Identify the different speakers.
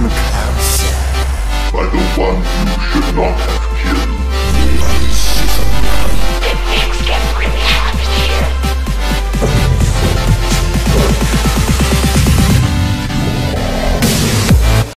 Speaker 1: Come